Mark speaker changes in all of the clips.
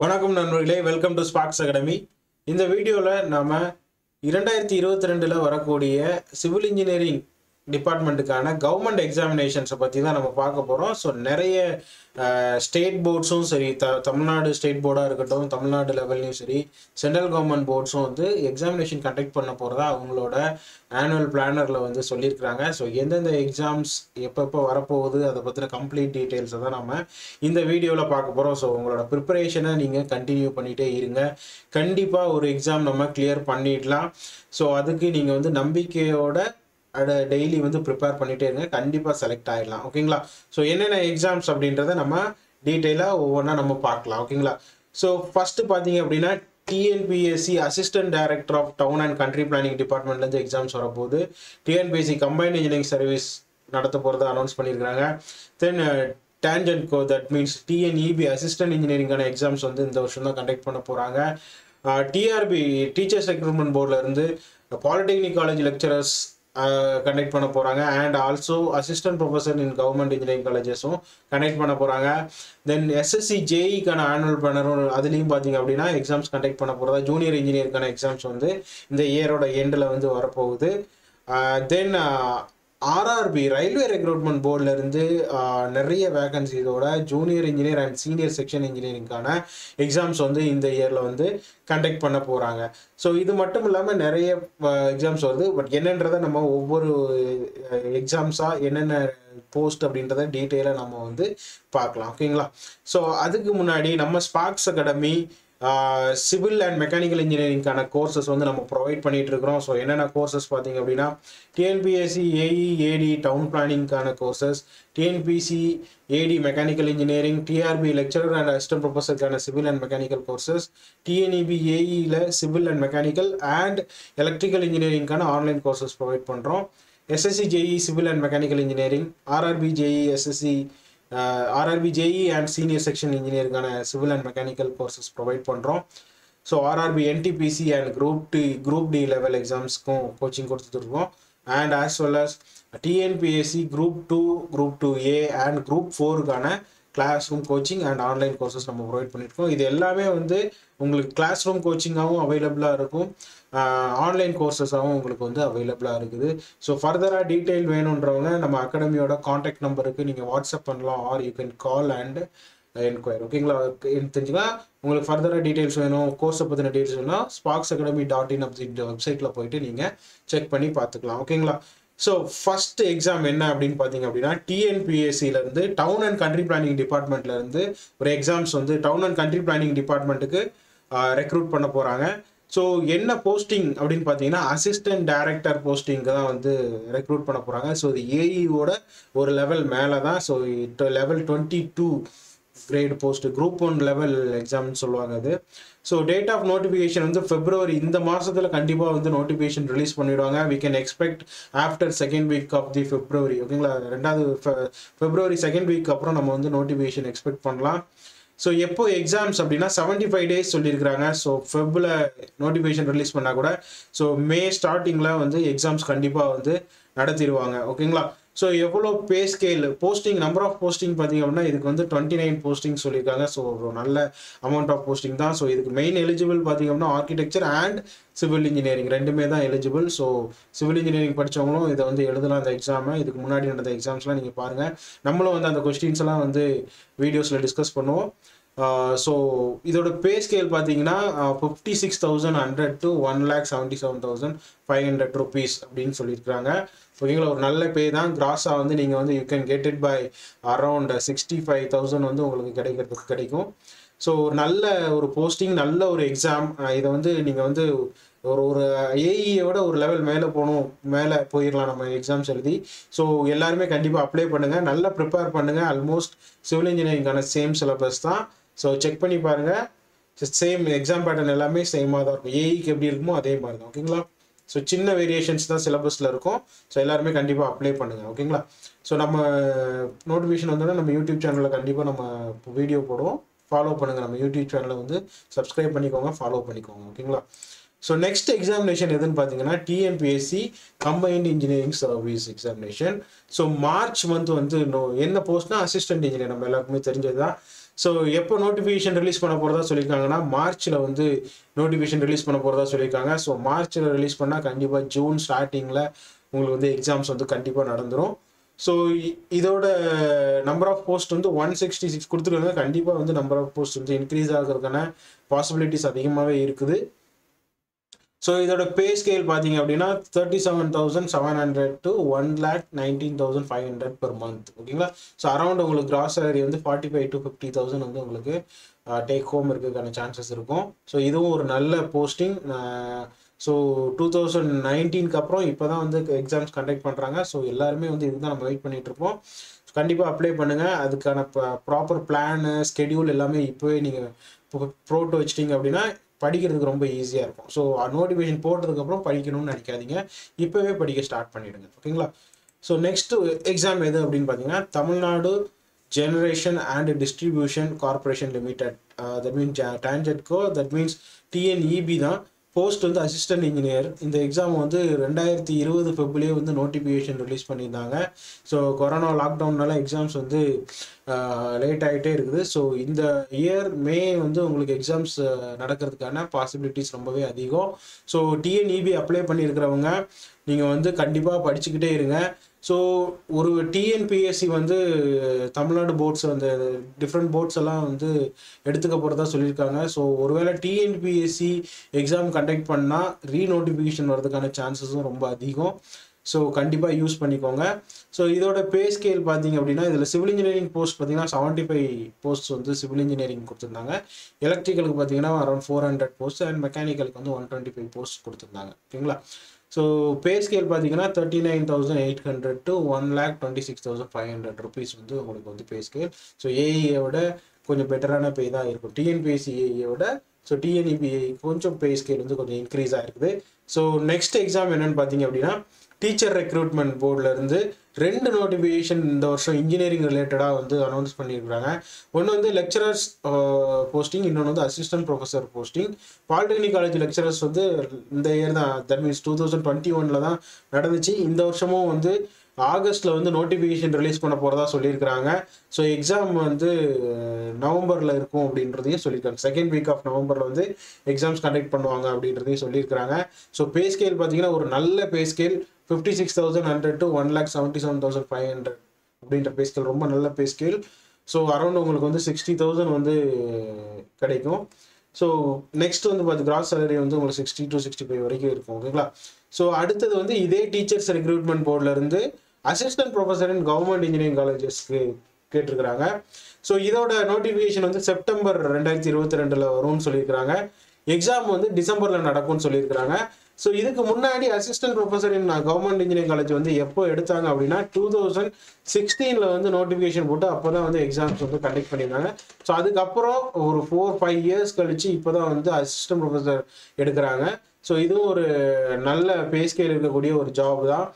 Speaker 1: வணக்கம் நண்பர்களே welcome to ஸ்பாக்ஸ் academy இந்த வீடியோவில் நாம் இரண்டாயிரத்தி இருபத்தி ரெண்டில் வரக்கூடிய சிவில் இன்ஜினியரிங் டிபார்ட்மெண்ட்டுக்கான கவர்மெண்ட் எக்ஸாமினேஷன்ஸை பற்றி தான் நம்ம பார்க்க போகிறோம் ஸோ நிறைய ஸ்டேட் போர்ட்ஸும் சரி த தமிழ்நாடு ஸ்டேட் போர்டாக இருக்கட்டும் தமிழ்நாடு லெவல்லையும் சரி சென்ட்ரல் கவர்மெண்ட் போர்ட்ஸும் வந்து எக்ஸாமினேஷன் கண்டக்ட் பண்ண போகிறதா அவங்களோட ஆனுவல் பிளானரில் வந்து சொல்லியிருக்கிறாங்க. ஸோ எந்தெந்த எக்ஸாம்ஸ் எப்பப்போ வரப்போகுது அதை பற்றின கம்ப்ளீட் டீட்டெயில்ஸை தான் நம்ம இந்த வீடியோவில் பார்க்க போகிறோம் ஸோ உங்களோட ப்ரிப்பரேஷனை நீங்கள் கண்டினியூ பண்ணிகிட்டே இருங்க. கண்டிப்பாக ஒரு எக்ஸாம் நம்ம கிளியர் பண்ணிடலாம். ஸோ அதுக்கு நீங்கள் வந்து நம்பிக்கையோட அதை டெய்லி வந்து ப்ரிப்பேர் பண்ணிகிட்டே இருங்க. கண்டிப்பாக செலக்ட் ஆகிடலாம் ஓகேங்களா ஸோ என்னென்ன எக்ஸாம்ஸ் அப்படின்றத நம்ம டீட்டெயிலாக ஒவ்வொன்றா நம்ம பார்க்கலாம். ஓகேங்களா ஸோ ஃபஸ்ட்டு பார்த்தீங்க அப்படின்னா TNPSC assistant director of town and country planning டிபார்ட்மெண்ட்லேருந்து exams வரப்போகுது. டிஎன்பிஎஸ்சி கம்பைன்ட் இன்ஜினியரிங் சர்வீஸ் நடத்த போகிறத அனௌன்ஸ் பண்ணியிருக்காங்க then tangent go that means TNEB assistant இன்ஜினியரிங்கான எக்ஸாம்ஸ் வந்து இந்த வருஷம் தான் கண்டக்ட் பண்ண போகிறாங்க டிஆர்பி டீச்சர்ஸ் ரெக்ரூட்மெண்ட் போர்டில் இருந்து பாலிடெக்னிக் காலேஜ் லெக்சரர்ஸ் கண்டக்ட் பண்ண போகிறாங்க and also assistant professor in government engineering காலேஜஸும் conduct பண்ண போகிறாங்க தென் எஸ்எஸ்சி ஜேஇக்கான ஆனுவல் பிளானரும் அதுலேயும் பார்த்தீங்க அப்படின்னா எக்ஸாம்ஸ் கண்டக்ட் பண்ண போகிறதா ஜூனியர் இன்ஜினியருக்கான எக்ஸாம்ஸ் வந்து இந்த இயரோட எண்டில் வந்து வரப்போகுது. தென் ஆர்ஆர்பி ரயில்வே ரெக்ரூட்மெண்ட் போர்டிலிருந்து நிறைய வேகன்சிஸோட junior engineer and senior section இன்ஜினியரிங்கான exams வந்து இந்த இயரில் வந்து கண்டக்ட் பண்ண போகிறாங்க ஸோ இது மட்டும் இல்லாமல் நிறைய எக்ஸாம்ஸ் வருது. பட் என்னன்றதை நம்ம ஒவ்வொரு எக்ஸாம்ஸாக என்னென்ன போஸ்ட் அப்படின்றத டீட்டெயிலாக நம்ம வந்து பார்க்கலாம். ஓகேங்களா ஸோ அதுக்கு முன்னாடி நம்ம Sparks academy civil and mechanical இன்ஜினியரிங்கான courses வந்து நம்ம ப்ரொவைட் பண்ணிட்டு இருக்கிறோம் ஸோ என்னென்ன கோர்சஸ் பார்த்தீங்க அப்படின்னா TNPSC AE AD town பிளானிங்கான courses TNPC AD mechanical engineering TRB lecturer and assistant ப்ரொஃபஸருக்கான civil and mechanical courses TNEB ஏஇயில் civil and mechanical and electrical இன்ஜினியரிங்கான online courses provide பண்ணுறோம் SSC JE civil and mechanical engineering RRB JE SSC RRB JE and senior section இன்ஜினியருக்கான civil and mechanical courses provide பண்ணுறோம் so RRB NTPC and group D group D level எக்ஸாம்ஸ்க்கும் coaching கொடுத்துட்ருக்கோம் and as well as TNPSC group two group two A and group ஃபோருக்கான classroom coaching and online courses நம்ம provide பண்ணியிருக்கோம் இது எல்லாமே வந்து உங்களுக்கு class room கோச்சிங்காகவும் அவைலபிளாக இருக்கும். ஆன்லைன் கோர்சஸாகவும் உங்களுக்கு வந்து அவைலபிளாக இருக்குது. ஸோ ஃபர்தராக டீட்டெயில் வேணுன்றவங்க நம்ம அகாடமியோட காண்டாக்ட் நம்பருக்கு நீங்கள் வாட்ஸ்அப் பண்ணலாம் or you can call and enquire ஓகேங்களா தெரிஞ்சுக்கலாம் உங்களுக்கு ஃபர்தராக டீட்டெயில்ஸ் வேணும் கோர்ஸை பற்றின டீட்டெயில்ஸ் வேணும் ஸ்பாக்ஸ் அகாடமி டாட் இன் அப்படின்ற வெப்சைட்டில் போயிட்டு நீங்கள் செக் பண்ணி பார்த்துக்கலாம். ஓகேங்களா ஸோ ஃபர்ஸ்ட் எக்ஸாம் என்ன அப்படின்னு பார்த்தீங்க அப்படின்னா டிஎன்பிஎஸ்சிலேருந்து டவுன் அண்ட் கண்ட்ரி பிளானிங் டிபார்ட்மெண்ட்லேருந்து ஒரு எக்ஸாம்ஸ் வந்து டவுன் அண்ட் கண்ட்ரி பிளானிங் டிபார்ட்மெண்ட்டுக்கு ரெக்ரூட் பண்ண போகிறாங்க ஸோ என்ன போஸ்டிங் அப்படின்னு பார்த்தீங்கன்னா அசிஸ்டன்ட் டைரக்டர் போஸ்டிங்க்கு தான் வந்து ரெக்ரூட் பண்ண போகிறாங்க ஸோ இது ஏஇயோட ஒரு லெவல் மேலே தான். So level twenty two grade post group one level எக்ஸாம்னு சொல்லுவாங்க அது. ஸோ டேட் ஆஃப் நோட்டிஃபிகேஷன் வந்து பிப்ரவரி இந்த மாதத்தில் கண்டிப்பாக வந்து நோட்டிஃபிகேஷன் ரிலீஸ் பண்ணிவிடுவாங்க we can expect after second week of the February ஓகேங்களா? ரெண்டாவது பிப்ரவரி செகண்ட் வீக் அப்புறம் நம்ம வந்து நோட்டிஃபிகேஷன் எக்ஸ்பெக்ட் பண்ணலாம். ஸோ எப்போ எக்ஸாம்ஸ் அப்படின்னா செவன்ட்டி ஃபைவ் டேஸ் சொல்லியிருக்கிறாங்க. ஸோ ஃபெப்பில் நோட்டிஃபிகேஷன் ரிலீஸ் பண்ணால் கூட ஸோ மே ஸ்டார்டிங்கில் வந்து எக்ஸாம்ஸ் கண்டிப்பாக வந்து நடத்திடுவாங்க. ஓகேங்களா ஸோ எவ்வளோ pay scale posting number of posting பார்த்தீங்க அப்படின்னா இதுக்கு வந்து டுவெண்ட்டி நைன் போஸ்டிங் சொல்லியிருக்காங்க. ஸோ ஒரு நல்ல அமௌண்ட் ஆஃப் போஸ்டிங் தான். ஸோ இதுக்கு மெயின் எலிஜிபிள் பார்த்தீங்க அப்படின்னா ஆர்கிடெக்சர் அண்ட் சிவில் இன்ஜினியரிங் ரெண்டுமே தான் எலிஜிபிள் ஸோ சிவில் இன்ஜினியரிங் படித்தவங்களும் இதை வந்து எழுதலாம் அந்த எக்ஸாமை இதுக்கு முன்னாடி நடந்த எக்ஸாம்ஸ்லாம் நீங்கள் பாருங்கள் நம்மளும் வந்து அந்த கொஸ்டின்ஸ் எல்லாம் வந்து வீடியோஸில் டிஸ்கஸ் பண்ணுவோம். ஸோ இதோட பே ஸ்கேல் பார்த்தீங்கன்னா fifty six thousand hundred to one lakh seventy seven thousand five hundred rupees அப்படின்னு சொல்லியிருக்காங்க ஓகேங்களா ஒரு நல்ல பே தான். கிராஸாக வந்து நீங்கள் வந்து you can get it by around sixty five thousand வந்து உங்களுக்கு கிடைக்கிறதுக்கு கிடைக்கும். ஸோ ஒரு நல்ல ஒரு போஸ்டிங் நல்ல ஒரு எக்ஸாம் இதை வந்து நீங்கள் வந்து ஒரு ஒரு ஏஇயோட ஒரு லெவல் மேலே போகணும் மேலே போயிடலாம் நம்ம எக்ஸாம்ஸ் எழுதி. ஸோ எல்லாருமே கண்டிப்பாக அப்ளை பண்ணுங்கள் நல்லா ப்ரிப்பேர் பண்ணுங்கள் ஆல்மோஸ்ட் சிவில் இன்ஜினியரிங்கான சேம் சிலபஸ் தான். ஸோ செக் பண்ணி பாருங்கள் சேம் எக்ஸாம் பேட்டர்ன் எல்லாமே சேமாக தான் இருக்கும். ஏஇக்கு எப்படி இருக்குமோ அதே மாதிரி தான். ஓகேங்களா ஸோ சின்ன வேரியேஷன்ஸ் தான் சிலபஸில் இருக்கும். ஸோ எல்லாருமே கண்டிப்பாக அப்ளை பண்ணுங்கள் ஓகேங்களா ஸோ நம்ம நோட்டிஃபிகேஷன் வந்தோன்னா நம்ம யூடியூப் சேனலில் கண்டிப்பாக நம்ம வீடியோ போடுவோம். ஃபாலோ பண்ணுங்கள் நம்ம யூடியூப் சேனலை வந்து சப்ஸ்கிரைப் பண்ணிக்கோங்க. ஃபாலோ பண்ணிக்கோங்க. ஓகேங்களா ஸோ நெக்ஸ்ட் எக்ஸாமினேஷன் எதுன்னு பார்த்தீங்கன்னா TNPSC combined engineering service examination so March month வந்து நோ என்ன போஸ்ட்னா அசிஸ்டன்ட் இன்ஜினியர் நம்ம எல்லாருக்குமே தெரிஞ்சது தான் ஸோ எப்போ நோட்டிஃபிகேஷன் ரிலீஸ் பண்ண போகிறதா சொல்லியிருக்காங்கன்னா மார்ச்சில் வந்து நோட்டிஃபிகேஷன் ரிலீஸ் பண்ண போகிறதா சொல்லியிருக்காங்க. ஸோ மார்ச்சில் ரிலீஸ் பண்ணால் கண்டிப்பாக ஜூன் ஸ்டார்டிங்கில் உங்களுக்கு வந்து எக்ஸாம்ஸ் வந்து கண்டிப்பாக நடந்துடும் ஸோ இதோட நம்பர் ஆஃப் போஸ்ட் வந்து ஒன் சிக்ஸ்டி சிக்ஸ் கொடுத்துருக்காங்க. கண்டிப்பாக வந்து நம்பர் ஆஃப் போஸ்ட் வந்து இன்க்ரீஸ் ஆகிறதுக்கான பாசிபிலிட்டிஸ் அதிகமாகவே இருக்குது. ஸோ இதோட பே ஸ்கேல் பார்த்தீங்க அப்படின்னா thirty seven thousand seven hundred to one lakh nineteen thousand five hundred per month ஓகேங்களா ஸோ அரௌண்ட் உங்களுக்கு கிராஸ் சேலரி வந்து forty five to fifty thousand வந்து உங்களுக்கு டேக் ஹோம் இருக்கிறதுக்கான சான்சஸ் இருக்கும். ஸோ இதுவும் ஒரு நல்ல போஸ்டிங் ஸோ டூ தௌசண்ட் நைன்டீனுக்கு அப்புறம் இப்போ தான் வந்து எக்ஸாம்ஸ் கண்டக்ட் பண்ணுறாங்க ஸோ எல்லாருமே வந்து இதுதான் நம்ம வெயிட் பண்ணிகிட்ருப்போம் இருப்போம். கண்டிப்பாக அப்ளை பண்ணுங்கள் அதுக்கான ப்ராப்பர் பிளானு ஸ்கெடியூல் எல்லாமே இப்போவே நீங்கள் ப்ரோட்டு வச்சிட்டிங்க அப்படின்னா படிக்கிறதுக்கு ரொம்ப ஈஸியாக இருக்கும். ஸோ நோட்டிஃபிகேஷன் போட்டதுக்கப்புறம் படிக்கணும்னு நினைக்காதீங்க. இப்போவே படிக்க ஸ்டார்ட் பண்ணிவிடுங்க ஓகேங்களா? ஸோ நெக்ஸ்ட்டு எக்ஸாம் எது அப்படின்னு பார்த்தீங்கன்னா Tamil Nadu generation and distribution corporation limited that means TANGEDCO that means TNEB தான். போஸ்ட் வந்து அசிஸ்டன்ட் இன்ஜினியர் இந்த எக்ஸாம் வந்து ரெண்டாயிரத்தி இருபது ஃபெப்ரவரியே வந்து நோட்டிஃபிகேஷன் ரிலீஸ் பண்ணியிருந்தாங்க. ஸோ கொரோனா லாக்டவுன்னால எக்ஸாம்ஸ் வந்து லேட் ஆகிட்டே இருக்குது. ஸோ இந்த இயர் மே வந்து உங்களுக்கு எக்ஸாம்ஸ் நடக்கிறதுக்கான பாசிபிலிட்டிஸ் ரொம்பவே அதிகம். ஸோ டிஎன்இபி அப்ளை பண்ணியிருக்கிறவங்க நீங்கள் வந்து கண்டிப்பாக படிச்சுக்கிட்டே இருங்க. ஸோ ஒரு டிஎன்பிஎஸ்சி வந்து தமிழ்நாடு போர்ட்ஸ் அந்த டிஃப்ரெண்ட் போர்ட்ஸ் எல்லாம் வந்து எடுத்துக்க போகிறதா சொல்லியிருக்காங்க. ஸோ ஒருவேளை டிஎன்பிஎஸ்சி எக்ஸாம் கண்டக்ட் பண்ணால் ரீநோட்டிஃபிகேஷன் வர்றதுக்கான சான்சஸும் ரொம்ப அதிகம். ஸோ கண்டிப்பாக யூஸ் பண்ணிக்கோங்க. ஸோ இதோட பே ஸ்கேல் பார்த்தீங்க அப்படின்னா இதில் சிவில் இன்ஜினியரிங் போஸ்ட் பார்த்தீங்கன்னா செவன்ட்டி ஃபைவ் போஸ்ட் வந்து சிவில் இன்ஜினியரிங் கொடுத்துருந்தாங்க. எலக்ட்ரிக்கலுக்கு பார்த்தீங்கன்னா around four hundred post and மெக்கானிக்கலுக்கு வந்து ஒன் டுவெண்ட்டி ஃபைவ் போஸ்ட் கொடுத்துருந்தாங்க. ஓகேங்களா? ஸோ பே ஸ்கேல் பார்த்தீங்கன்னா thirty nine thousand eight hundred to one lakh twenty six thousand five hundred rupees வந்து உங்களுக்கு வந்து பே ஸ்கேல் ஸோ ஏஐயை விட கொஞ்சம் பெட்டரான பே தான் இருக்கும். டிஎன்பிஎஸ்சி ஏஐயை விட ஸோ டிஎன்இபிஐ கொஞ்சம் பே ஸ்கேல் வந்து கொஞ்சம் இன்க்ரீஸ் ஆகிருக்குது ஸோ நெக்ஸ்ட் எக்ஸாம் என்னென்னு பார்த்தீங்க அப்படின்னா டீச்சர் ரெக்ரூட்மெண்ட் போர்டிலேருந்து ரெண்டு நோட்டிஃபிகேஷன் இந்த வருஷம் இன்ஜினியரிங் ரிலேட்டடாக வந்து அனௌன்ஸ் பண்ணியிருக்காங்க ஒன்று வந்து லெக்சரர்ஸ் போஸ்டிங் இன்னொன்று வந்து assistant professor posting polytechnic college lecturers வந்து இந்த இயர் தான் that means two thousand twenty ஒனில் தான் நடந்துச்சு. இந்த வருஷமும் வந்து ஆகஸ்ட்டில் வந்து நோட்டிஃபிகேஷன் ரிலீஸ் பண்ண போகிறதா சொல்லியிருக்கிறாங்க. ஸோ எக்ஸாம் வந்து நவம்பரில் இருக்கும் அப்படின்றதையும் சொல்லியிருக்காங்க. செகண்ட் வீக் ஆஃப் நவம்பரில் வந்து எக்ஸாம்ஸ் கண்டக்ட் பண்ணுவாங்க அப்படின்றதையும் சொல்லியிருக்கிறாங்க. ஸோ பே ஸ்கேல் பார்த்தீங்கன்னா ஒரு நல்ல pay scale fifty six thousand hundred to one lakh seventy seven thousand five hundred அப்படின்ற பே ஸ்கேல் ரொம்ப நல்ல பே ஸ்கேல் ஸோ அரௌண்ட் உங்களுக்கு வந்து சிக்ஸ்டி தௌசண்ட் வந்து கிடைக்கும். ஸோ நெக்ஸ்ட் வந்து பார்த்து கிராஸ் சேலரி வந்து உங்களுக்கு சிக்ஸ்டி டு சிக்ஸ்டி ஃபைவ் வரைக்கும் இருக்கும். ஓகேங்களா ஸோ அடுத்தது வந்து இதே teachers recruitment போர்ட்லேருந்து assistant professor in government engineering காலேஜஸ்க்கு கேட்டிருக்கிறாங்க. ஸோ இதோட நோட்டிஃபிகேஷன் வந்து செப்டம்பர் ரெண்டாயிரத்தி இருபத்தி ரெண்டில் வரும்னு சொல்லியிருக்கிறாங்க. எக்ஸாம் வந்து டிசம்பரில் நடக்கும்னு சொல்லியிருக்கிறாங்க. ஸோ இதுக்கு முன்னாடி assistant professor in government engineering college வந்து எப்போ எடுத்தாங்க அப்படின்னா டூ தௌசண்ட் சிக்ஸ்டீனில் வந்து நோட்டிஃபிகேஷன் போட்டு அப்போ தான் வந்து எக்ஸாம்ஸ் வந்து கண்டக்ட் பண்ணியிருந்தாங்க. ஸோ அதுக்கப்புறம் ஒரு ஃபோர் ஃபைவ் இயர்ஸ் கழித்து இப்போ தான் வந்து அசிஸ்டன்ட் ப்ரொஃபஸர் எடுக்கிறாங்க. ஸோ இதுவும் ஒரு நல்ல பே ஸ்கேல் இருக்கக்கூடிய ஒரு ஜாப் தான்.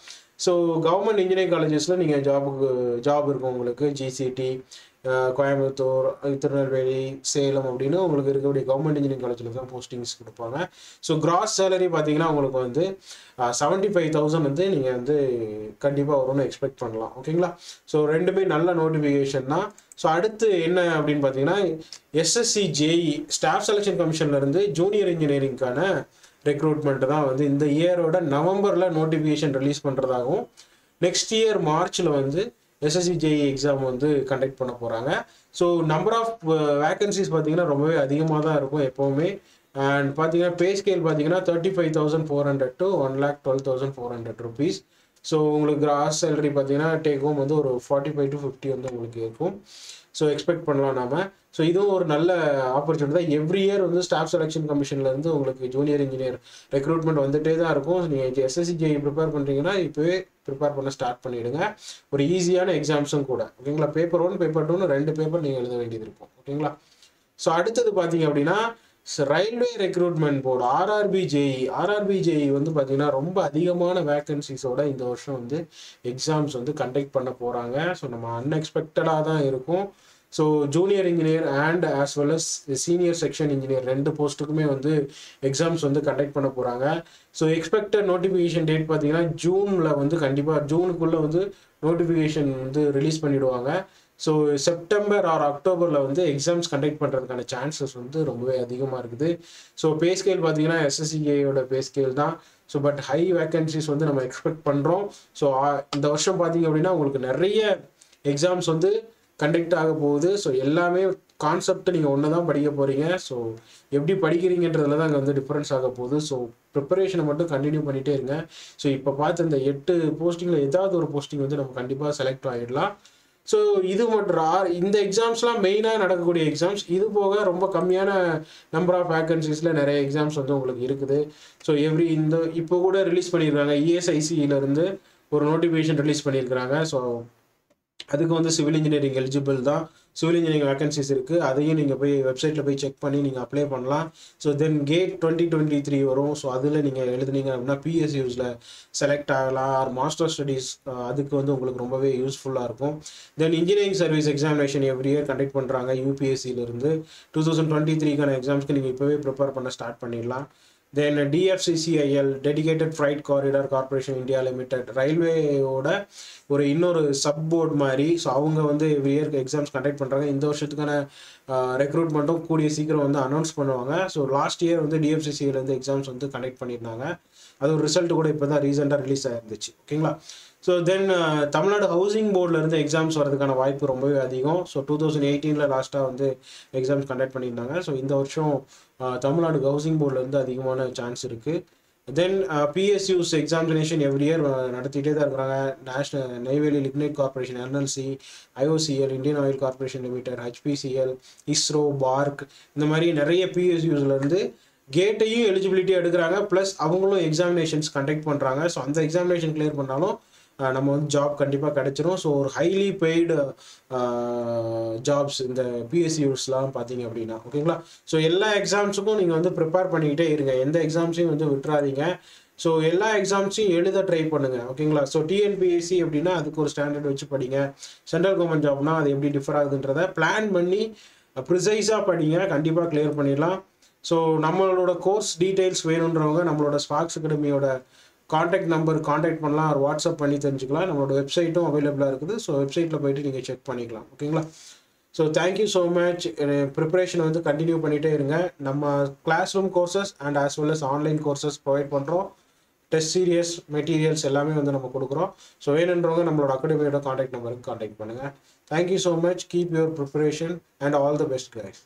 Speaker 1: ஸோ கவர்மெண்ட் இன்ஜினியரிங் காலேஜஸில் நீங்கள் ஜாபுக்கு ஜாப் இருக்கும் உங்களுக்கு. ஜிசிடி கோயம்புத்தூர் திருநெல்வேலி சேலம் அப்படின்னு உங்களுக்கு இருக்கக்கூடிய கவர்மெண்ட் இன்ஜினியரிங் காலேஜில் தான் போஸ்டிங்ஸ் கொடுப்பாங்க. ஸோ கிராஸ் சேலரி பார்த்தீங்கன்னா உங்களுக்கு வந்து செவன்ட்டி ஃபைவ் தௌசண்ட் வந்து நீங்கள் வந்து கண்டிப்பாக வரும்னு எக்ஸ்பெக்ட் பண்ணலாம். ஓகேங்களா ஸோ ரெண்டுமே நல்ல நோட்டிஃபிகேஷன் தான். ஸோ அடுத்து என்ன அப்படின்னு பார்த்தீங்கன்னா எஸ்எஸ்சி ஜேஇ ஸ்டாஃப் செலெக்ஷன் கமிஷன்லேருந்து ஜூனியர் இன்ஜினியரிங்க்கான ரெக்ரூட்மெண்ட் தான் வந்து இந்த இயரோட நவம்பரில் நோட்டிஃபிகேஷன் ரிலீஸ் பண்ணுறதாகவும் நெக்ஸ்ட் இயர் மார்ச்சில் வந்து எஸ்எஸ்சி ஜேஇ எக்ஸாம் வந்து கண்டக்ட் பண்ண போகிறாங்க so number of vacancies uh, பார்த்தீங்கன்னா ரொம்பவே அதிகமாக தான் இருக்கும் எப்போவுமே. அண்ட் பார்த்தீங்கன்னா பே ஸ்கேல் பார்த்தீங்கன்னா thirty five thousand four hundred to one lakh twelve thousand four hundred rupees so உங்களுக்கு கிராஸ் சேலரி பார்த்தீங்கன்னா டேக் ஹோம் வந்து ஒரு ஃபார்ட்டி ஃபைவ் டு ஃபிஃப்டி வந்து உங்களுக்கு இருக்கும். ஸோ எக்ஸ்பெக்ட் பண்ணலாம் நாம. ஸோ இதுவும் ஒரு நல்ல ஆப்பர்ச்சுனிட்டி தான். எவ்ரி இயர் வந்து ஸ்டாஃப் செலெக்ஷன் கமிஷன்லேருந்து உங்களுக்கு ஜூனியர் இன்ஜினியர் ரெக்ரூட்மெண்ட் வந்துட்டே தான் இருக்கும். நீங்கள் எஸ்எஸ்சி ஜேஇ ப்ரிப்பேர் பண்ணுறீங்கன்னா இப்போவே ப்ரிப்பேர் பண்ண ஸ்டார்ட் பண்ணிவிடுங்க ஒரு ஈஸியான எக்ஸாம்ஸும் கூட. ஓகேங்களா பேப்பர் ஒன் பேப்பர் டூன்னு ரெண்டு பேப்பர் நீங்கள் எழுத வேண்டியது இருக்கும். ஓகேங்களா ஸோ அடுத்தது பார்த்தீங்க அப்படின்னா railway recruitment board RRB JE RRB JE வந்து பார்த்தீங்கன்னா ரொம்ப அதிகமான வேக்கன்சிஸோட இந்த வருஷம் வந்து எக்ஸாம்ஸ் வந்து கண்டக்ட் பண்ண போகிறாங்க ஸோ நம்ம அன்எக்ஸ்பெக்டடாக தான் இருக்கும். So junior engineer and as well as senior section engineer ரெண்டு போஸ்ட்டுக்குமே வந்து எக்ஸாம்ஸ் வந்து கண்டக்ட் பண்ண போகிறாங்க ஸோ எக்ஸ்பெக்டட் நோட்டிஃபிகேஷன் டேட் பார்த்தீங்கன்னா ஜூனில் வந்து கண்டிப்பாக ஜூனுக்குள்ளே வந்து நோட்டிஃபிகேஷன் வந்து ரிலீஸ் பண்ணிவிடுவாங்க ஸோ செப்டம்பர் ஆர் அக்டோபரில் வந்து எக்ஸாம்ஸ் கண்டக்ட் பண்ணுறதுக்கான சான்சஸ் வந்து ரொம்பவே அதிகமாக இருக்குது. ஸோ பே ஸ்கேல் பார்த்தீங்கன்னா எஸ்எஸ்சிஏயோட பே ஸ்கேல் தான். ஸோ பட் ஹை வேக்கன்சிஸ் வந்து நம்ம எக்ஸ்பெக்ட் பண்ணுறோம் ஸோ இந்த வருஷம் பார்த்தீங்க அப்படின்னா உங்களுக்கு நிறைய எக்ஸாம்ஸ் வந்து கண்டக்ட் ஆக போகுது. ஸோ எல்லாமே கான்செப்ட் நீங்கள் ஒன்று தான் படிக்க போகிறீங்க ஸோ எப்படி படிக்கிறீங்கன்றதுல தான் அங்கே வந்து டிஃப்ரென்ஸ் ஆக போகுது. ஸோ ப்ரிப்பரேஷனை மட்டும் கண்டினியூ பண்ணிகிட்டே இருங்க. ஸோ இப்போ பார்த்து இந்த எட்டு போஸ்டிங்கில் ஏதாவது ஒரு போஸ்டிங் வந்து நம்ம கண்டிப்பாக செலக்ட் ஆகிடலாம் ஸோ இது மட்டும் இந்த எக்ஸாம்ஸ்லாம் மெயினாக நடக்கக்கூடிய எக்ஸாம்ஸ் இது போக ரொம்ப கம்மியான நம்பர் ஆஃப் வேக்கன்சிஸில் நிறைய எக்ஸாம்ஸ் வந்து உங்களுக்கு இருக்குது. ஸோ எவ்ரி இந்த இப்போ கூட ரிலீஸ் பண்ணியிருக்காங்க இஎஸ்ஐசியிலேருந்து ஒரு நோட்டிஃபிகேஷன் ரிலீஸ் பண்ணியிருக்கிறாங்க ஸோ அதுக்கு வந்து சிவில் இன்ஜினியரிங் எலிஜிபிள் தான். சிவில் இன்ஜினியரிங் வேகன்சிஸ் இருக்குது அதையும் நீங்கள் போய் வெப்சைட்டில் போய் செக் பண்ணி நீங்கள் அப்ளை பண்ணலாம். So then GATE twenty twenty three வரும். ஸோ அதில் நீங்கள் எழுதுனீங்க அப்படின்னா பிஎஸ்யூஸில் செலக்ட் ஆகலாம். ஆர் மாஸ்டர் ஸ்டடீஸ் அதுக்கு வந்து உங்களுக்கு ரொம்பவே யூஸ்ஃபுல்லாக இருக்கும். Then engineering service examination every year conduct பண்ணுறாங்க யூபிஎஸ்சியிலிருந்து டூ தௌசண்ட் டுவெண்ட்டி த்ரீக்கான எக்ஸாம்ஸ்க்கு நீங்கள் இப்போவே ப்ரிப்பேர் பண்ண ஸ்டார்ட் பண்ணிடலாம். Then DFCCIL dedicated freight corridor corporation India limited ரயில்வேயோட ஒரு இன்னொரு சப் போர்ட் மாதிரி ஸோ அவங்க வந்து எவ்ரி இயர் எக்ஸாம்ஸ் கண்டக்ட் பண்ணுறாங்க இந்த வருஷத்துக்கான ரெக்ரூட்மெண்ட்டும் கூடிய சீக்கிரம் வந்து அனௌன்ஸ் பண்ணுவாங்க. ஸோ லாஸ்ட் இயர் வந்து டிஎஃப்சிசியிலேருந்து எக்ஸாம்ஸ் வந்து கண்டக்ட் பண்ணியிருந்தாங்க. அது ஒரு ரிசல்ட் கூட இப்போ தான் ரீசெண்டாக ரிலீஸ் ஆயிருந்துச்சு. ஓகேங்களா? ஸோ தென் தமிழ்நாடு ஹவுசிங் போர்டிலேருந்து எக்ஸாம்ஸ் வரதுக்கான வாய்ப்பு ரொம்பவே அதிகம். ஸோ டூ தௌசண்ட் எயிட்டீனில் லாஸ்ட்டாக வந்து எக்ஸாம்ஸ் கண்டக்ட் பண்ணியிருந்தாங்க. ஸோ இந்த வருஷம் தமிழ்நாடு ஹவுசிங் போர்டிலேருந்து அதிகமான சான்ஸ் இருக்குது then PSUs examination every year நடத்திட்டே தான் இருக்கிறாங்க. National Neyveli lignite corporation NLC IOCL Indian oil corporation limited HPCL ISRO BARC இந்த மாதிரி நிறைய பிஎஸ்யூஸ்லேருந்து கேட்டையும் எலிஜிபிலிட்டி எடுக்கிறாங்க. ப்ளஸ் அவங்களும் எக்ஸாமினேஷன்ஸ் கண்டக்ட் பண்ணுறாங்க ஸோ அந்த எக்ஸாமினேஷன் கிளியர் பண்ணாலும் நம்ம வந்து ஜாப் கண்டிப்பாக கிடைச்சிரும். ஸோ ஒரு ஹைலி பெய்டு ஜாப்ஸ் இந்த பிஎஸ்சியூஸ்லாம் பார்த்தீங்க அப்படின்னா ஓகேங்களா ஸோ எல்லா எக்ஸாம்ஸுக்கும் நீங்கள் வந்து ப்ரிப்பேர் பண்ணிக்கிட்டே இருங்க. எந்த எக்ஸாம்ஸையும் வந்து விட்டுறாதீங்க. ஸோ எல்லா எக்ஸாம்ஸையும் எழுத ட்ரை பண்ணுங்கள் ஓகேங்களா ஸோ டிஎன்பிஎஸ்சி அப்படின்னா அதுக்கு ஒரு ஸ்டாண்டர்ட் வச்சு படிங்க. சென்ட்ரல் கவர்மெண்ட் ஜாப்னா அது எப்படி டிஃபர் ஆகுதுன்றத பிளான் பண்ணி ப்ரிசைஸாக படிங்க. கண்டிப்பாக கிளியர் பண்ணிடலாம். ஸோ நம்மளோட கோர்ஸ் டீட்டெயில்ஸ் வேணுன்றவங்க நம்மளோட ஸ்பாக்ஸ் அகாடமியோட காண்டாக்ட் நம்பர் காண்டாக்ட் பண்ணலாம் ஒரு வாட்ஸ்அப் பண்ணி தெரிஞ்சுக்கலாம். நம்மளோட வெப்சைட்டும் அவைலபிளாக இருக்குது. ஸோ வெப்சைட்டில் போயிட்டு நீங்கள் செக் பண்ணிக்கலாம். ஓகேங்களா so thank you so much preparation வந்து கண்டினியூ பண்ணிகிட்டே இருங்க. நம்ம class room courses and as well as online courses provide பண்ணுறோம் டெஸ்ட் சீரியஸ் மெட்டீரியல்ஸ் எல்லாமே வந்து நம்ம கொடுக்குறோம். ஸோ வேணுன்றவங்க நம்மளோட அகாடமியோட காண்டாக்ட் நம்பருக்கு காண்டாக்ட் பண்ணுங்கள் thank you so much keep your preparation and all the best guys